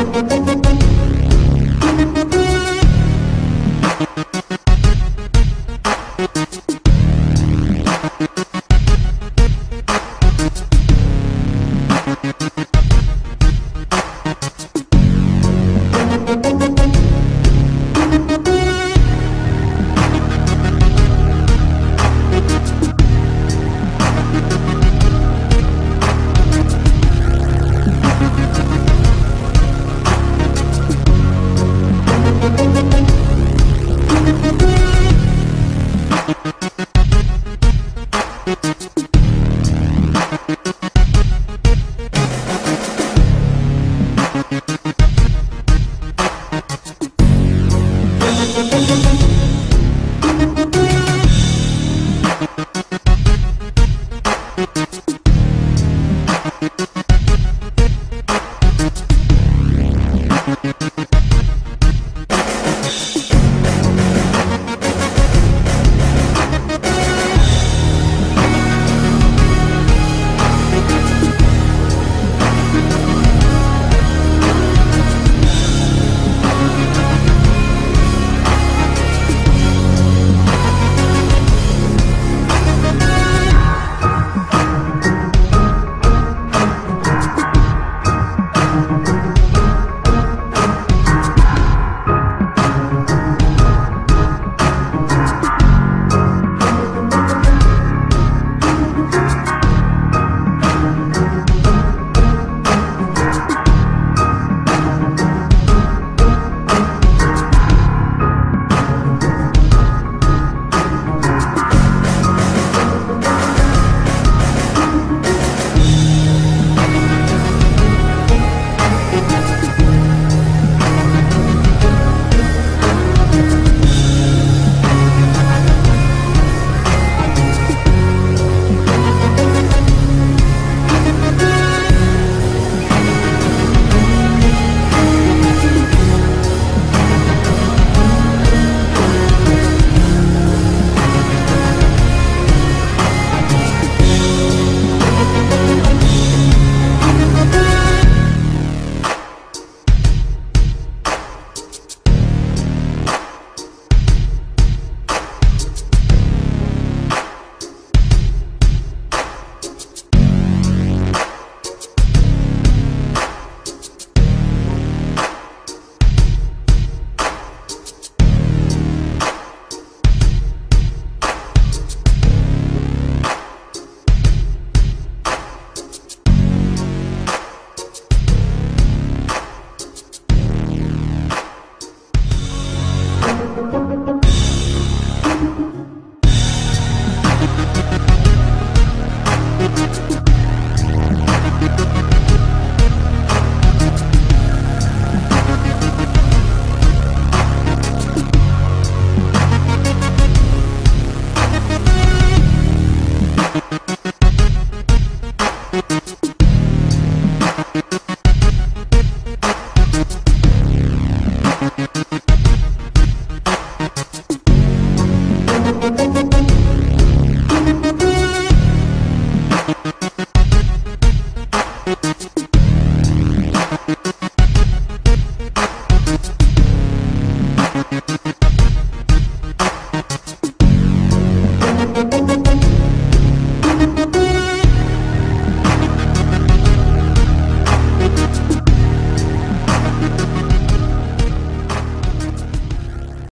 Thank you.